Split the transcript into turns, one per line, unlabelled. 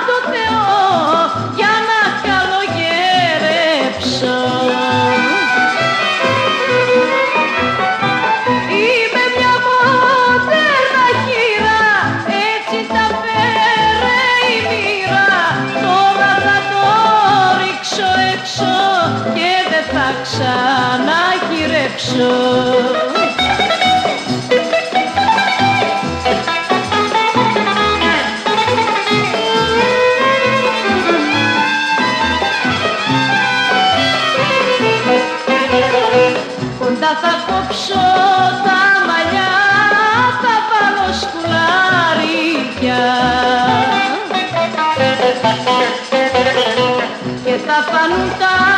απ' το Θεό για να καλογερέψω Είμαι μια μοντέρνα χείρα, έτσι τα φέρε η μοίρα. Τώρα θα το ρίξω έξω και δεν θα ξαναγυρέψω. tapa nunca